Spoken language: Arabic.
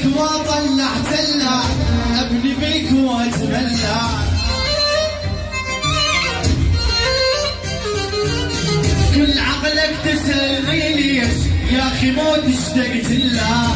لك واطلع تلا أبني بيك وأتملى. كل عقلك تسألني ليش يا أخي موت اشتقت له